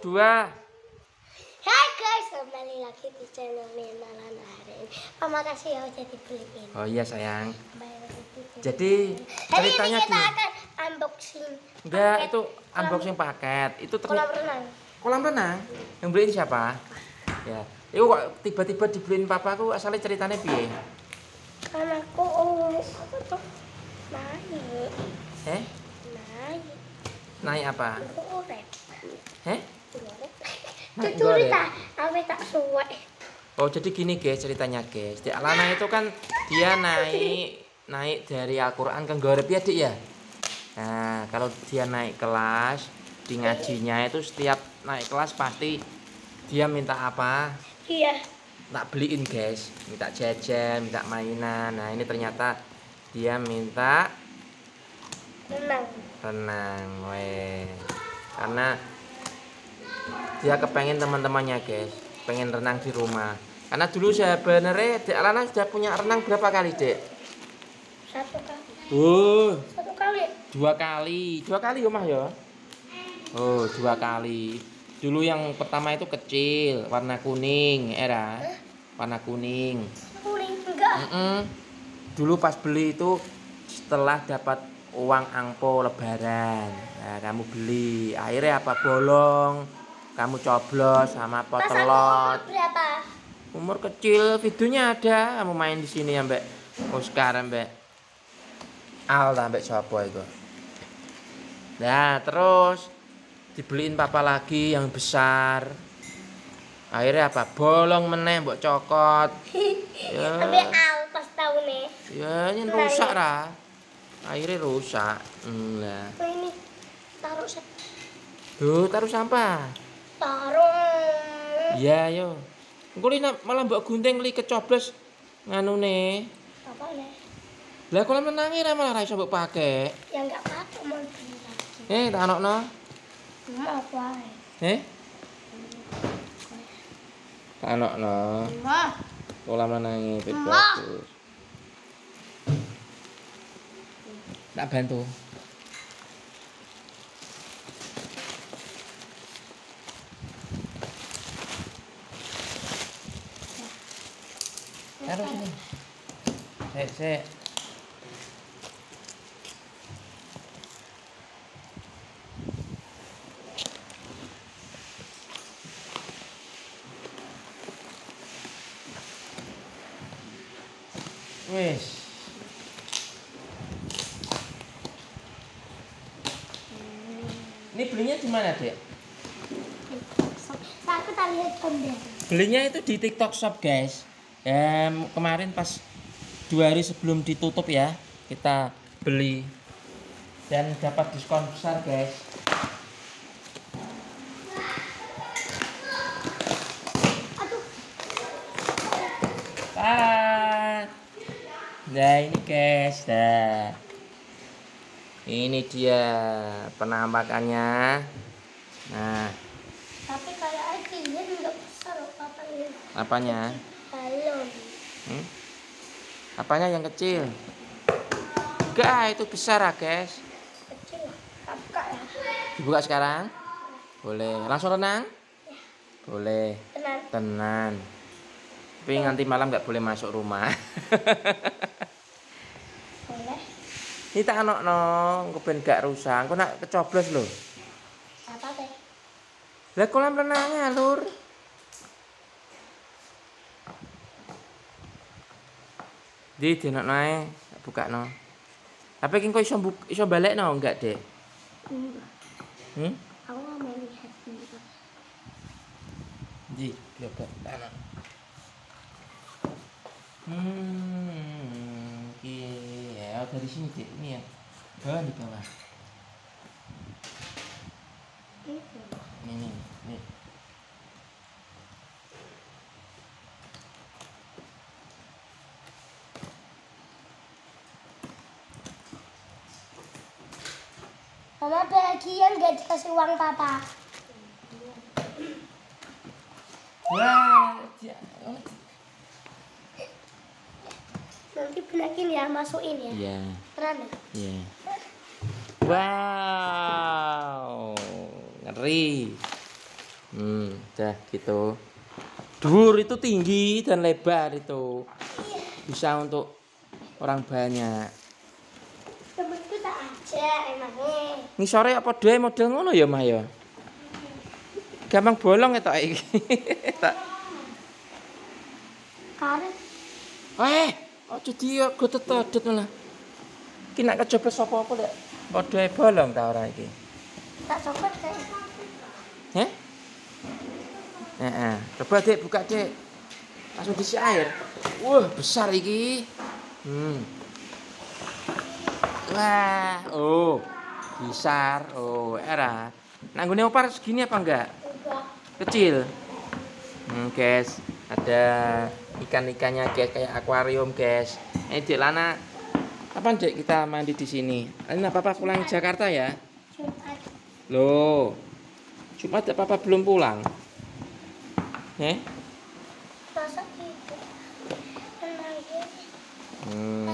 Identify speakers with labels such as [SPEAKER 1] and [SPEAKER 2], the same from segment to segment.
[SPEAKER 1] dua.
[SPEAKER 2] Hai guys, kembali lagi di channel Menalan hari ini. Terima kasih ya udah dibeliin.
[SPEAKER 1] Oh iya sayang. Jadi
[SPEAKER 2] Hari
[SPEAKER 1] ceritanya
[SPEAKER 2] ini kita akan unboxing.
[SPEAKER 1] Enggak,
[SPEAKER 2] paket
[SPEAKER 1] itu
[SPEAKER 2] kolam-
[SPEAKER 1] unboxing paket. Itu
[SPEAKER 2] kolam renang.
[SPEAKER 1] kolam renang. Yang beliin siapa? Ya. Itu kok tiba-tiba dibeliin papaku asalnya ceritanya piye?
[SPEAKER 2] Karena aku oh, apa tuh? Naik,
[SPEAKER 1] Eh?
[SPEAKER 2] naik.
[SPEAKER 1] Naik apa?
[SPEAKER 2] Aku urep.
[SPEAKER 1] Eh?
[SPEAKER 2] Cucuri tak, tapi tak.
[SPEAKER 1] Oh jadi gini guys ceritanya guys. Di Alana itu kan dia naik naik dari Al-Quran ke Gorep ya dik ya. Nah kalau dia naik kelas di ngajinya itu setiap naik kelas pasti dia minta apa?
[SPEAKER 2] Iya.
[SPEAKER 1] Tak beliin guys. Minta jajan, minta mainan. Nah ini ternyata dia minta
[SPEAKER 2] Renang.
[SPEAKER 1] renang. Weh. Karena dia kepengen teman-temannya guys. Pengen renang di rumah. Karena dulu saya benernya Dek Alana sudah punya renang berapa kali Dek?
[SPEAKER 2] Satu kali.
[SPEAKER 1] Oh,
[SPEAKER 2] Satu kali.
[SPEAKER 1] dua kali. Dua kali rumah ya? Oh, dua kali. Dulu yang pertama itu kecil, warna kuning, era. Warna kuning.
[SPEAKER 2] Kuning enggak.
[SPEAKER 1] Mm-mm. Dulu pas beli itu setelah dapat uang angpo lebaran. Nah, kamu beli. Akhirnya apa bolong? Kamu coblos sama potelot.
[SPEAKER 2] umur berapa?
[SPEAKER 1] Umur kecil, videonya ada. Kamu main di sini ya, Mbak. Oscar, Mbak. Al Mbak siapa itu? Nah, terus dibeliin papa lagi yang besar. Akhirnya apa? Bolong meneh mbok cokot. Ya.
[SPEAKER 2] Al pas nih.
[SPEAKER 1] Ya, ini rusak ra. Akhirnya rusak. Hmm, lah.
[SPEAKER 2] Oh ini taruh
[SPEAKER 1] Duh, taruh sampah.
[SPEAKER 2] Taruh.
[SPEAKER 1] Iya, yo. Engko li nak- malah mbok gunting li kecoblos nganune.
[SPEAKER 2] Apa nih?
[SPEAKER 1] Lah kolam renange ra malah ra iso mbok pake.
[SPEAKER 2] Yang nggak pakai mau lagi.
[SPEAKER 1] Eh, tak anokno.
[SPEAKER 2] Mau apa?
[SPEAKER 1] Eh? Tak anokno.
[SPEAKER 2] Mah.
[SPEAKER 1] Kolam renange pit
[SPEAKER 2] Ma.
[SPEAKER 1] bagus. Tak bantu. Taruh sini. Sik, sik. Wis. Ini belinya di mana, Dek?
[SPEAKER 2] Aku tak lihat konten.
[SPEAKER 1] Belinya itu di TikTok Shop, guys. Em, kemarin pas dua hari sebelum ditutup ya, kita beli dan dapat diskon besar, guys.
[SPEAKER 2] Aduh.
[SPEAKER 1] Ah. Nah, ini guys, dah. Ini dia penampakannya. Nah,
[SPEAKER 2] Tapi kayak ini nggak besar loh
[SPEAKER 1] apanya? Hmm? Apanya yang kecil? Enggak, itu besar ah, guys.
[SPEAKER 2] Kecil. Kakak ya.
[SPEAKER 1] Dibuka sekarang? Boleh. Langsung renang? Boleh.
[SPEAKER 2] Tenang.
[SPEAKER 1] Tenan. Tapi nanti malam nggak boleh masuk rumah.
[SPEAKER 2] Boleh.
[SPEAKER 1] Ini tak anak no, kepen gak rusak. Kau nak kecoblos loh.
[SPEAKER 2] Apa teh?
[SPEAKER 1] Lah kolam renangnya lur. Di dienok nae, buka no. Tapi kau iso buk- iso balik no enggak dek?
[SPEAKER 2] Enggak.
[SPEAKER 1] Hmm?
[SPEAKER 2] Aku nggak mau lihat ini.
[SPEAKER 1] Di, coba tangan. Hmm, oke. Ya, dari sini dek, ini ya. Bawah di bawah.
[SPEAKER 2] Ini.
[SPEAKER 1] Ini,
[SPEAKER 2] Mama bagian nggak dikasih uang papa.
[SPEAKER 1] Wah,
[SPEAKER 2] Nanti benakin ya, masukin ya.
[SPEAKER 1] Iya,
[SPEAKER 2] Keren ya?
[SPEAKER 1] iya. Wow, ngeri. Hmm, dah gitu. Dur itu tinggi dan lebar itu. Bisa untuk orang banyak.
[SPEAKER 2] Emangnya.
[SPEAKER 1] Ngisore apa dhewe model ngono ya, Mah ya? Gampang bolong ya tok iki. Tak.
[SPEAKER 2] Karet.
[SPEAKER 1] Eh, aja digo tetedet malah. Ki nek kejeblos apa-apa lek padha bolong ta ora iki.
[SPEAKER 2] Tak copot kayak.
[SPEAKER 1] Heh? Heeh. Coba Dek buka Dek. Langsung diisi air. Wah, besar iki. Hmm. Wah, oh. Besar. Oh, era. Nanggune opar segini apa enggak? Kecil. Hmm, guys, ada ikan-ikannya guys kayak akuarium, guys. Ini Dek Lana Kapan Dek kita mandi di sini? Ini Papa pulang Jakarta ya?
[SPEAKER 2] Jumat.
[SPEAKER 1] Loh. Jumat Papa belum pulang. Eh?
[SPEAKER 2] Masa gitu.
[SPEAKER 1] Hmm.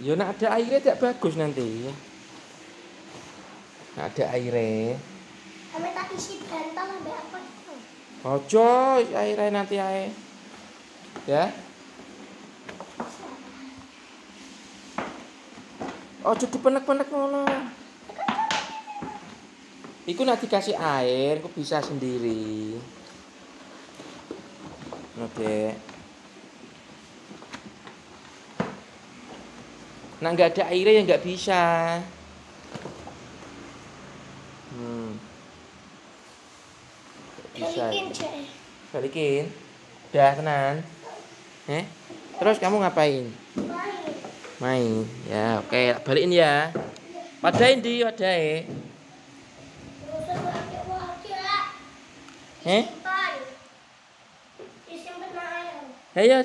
[SPEAKER 1] Ya nak ada airnya tidak bagus nanti. Nak ada airnya.
[SPEAKER 2] Kami tak isi bantal sampai apa itu.
[SPEAKER 1] Ojo airnya nanti air. Ya. Ojo dipenek-penek ngono. Iku nanti kasih air, kok bisa sendiri. Oke. Nah nggak ada airnya ya nggak bisa. Hmm. Bisa.
[SPEAKER 2] Balikin cek.
[SPEAKER 1] Balikin. Udah tenan. Eh? Terus kamu ngapain?
[SPEAKER 2] Main.
[SPEAKER 1] Main. Ya, oke, balikin ya. Wadahin di, wadahe.
[SPEAKER 2] Terus pakai wadah.
[SPEAKER 1] Eh?
[SPEAKER 2] Simpan. Disimpan air.
[SPEAKER 1] Ya ya,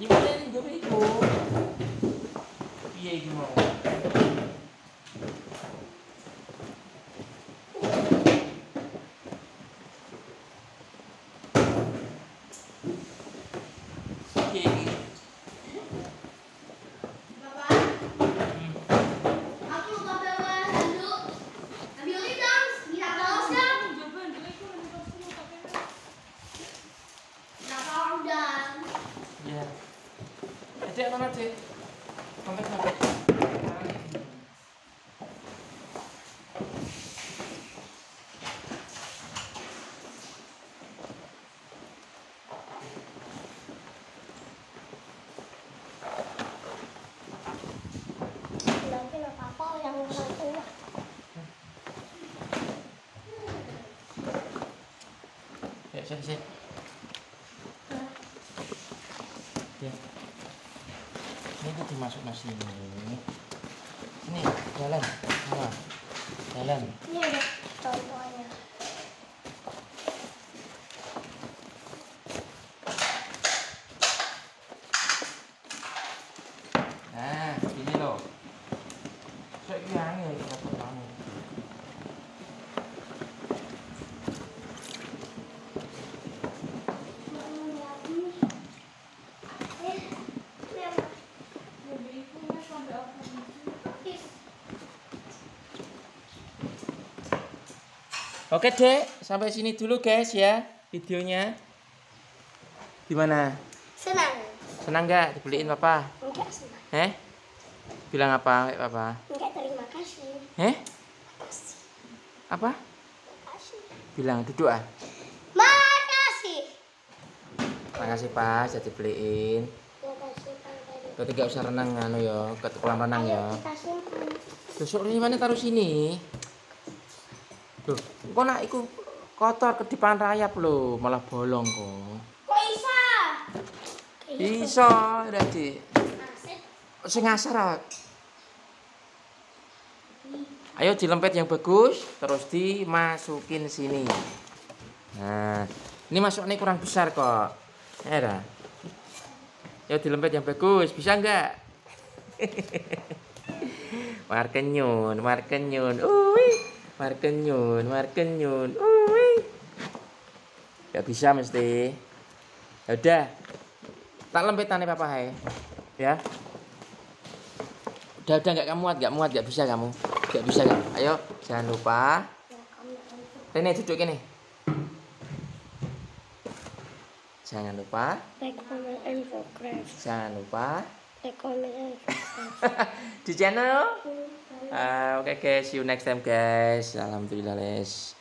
[SPEAKER 1] jadi gue wadah iki.
[SPEAKER 2] Nggak usah.
[SPEAKER 1] Iki wadah gue iku. Piye iki mau? Piye iki?
[SPEAKER 2] Bapak. Aku lupa bawa handuk. Ambilin dong. Biar terus dong. Kenapa udah?
[SPEAKER 1] Ya. Cek mana cek? Kontak sampai.
[SPEAKER 2] Lagi apa apa yang orang tua.
[SPEAKER 1] Ya, sih, sih. Ya. Ini tuh dimasuk mas ini. Ini jalan, sama. Jalan.
[SPEAKER 2] Ini ada contohnya.
[SPEAKER 1] Nah, ini loh. Saya ini angin dapat kamu. Oke dek, sampai sini dulu guys ya videonya. Gimana?
[SPEAKER 2] Senang.
[SPEAKER 1] Senang nggak dibeliin papa?
[SPEAKER 2] Enggak senang.
[SPEAKER 1] Eh? Bilang apa, papa?
[SPEAKER 2] Enggak terima kasih.
[SPEAKER 1] Eh?
[SPEAKER 2] Kasih.
[SPEAKER 1] Apa?
[SPEAKER 2] Kasih.
[SPEAKER 1] Bilang duduk ah.
[SPEAKER 2] Makasih.
[SPEAKER 1] Makasih Pak, sudah dibeliin.
[SPEAKER 2] Makasih Pak.
[SPEAKER 1] Kau tidak usah renang anu ya, ke kolam renang ya. Besok ini mana taruh sini? Kok nak iku kotor ke depan rayap lho, malah bolong kok.
[SPEAKER 2] Kok bisa?
[SPEAKER 1] Iso, Dadi. Sing ngasar. ah. Ayo dilempet yang bagus, terus dimasukin sini. Nah, ini masuknya kurang besar kok. Era. Ayo dilempet yang bagus, bisa enggak? Markenyun, markenyun. Ui. Markenyun, markenyun. Ui. Gak bisa mesti. Ya udah. Tak lempetannya papa hai. Ya. Udah udah nggak kamu muat, nggak muat, nggak bisa kamu. Gak bisa kan? Ayo, jangan lupa. Rene duduk ini. Jangan lupa,
[SPEAKER 2] like comment and subscribe
[SPEAKER 1] jangan lupa
[SPEAKER 2] like comment and subscribe
[SPEAKER 1] di channel. Ah, Oke guys, see you next time guys. Alhamdulillah les.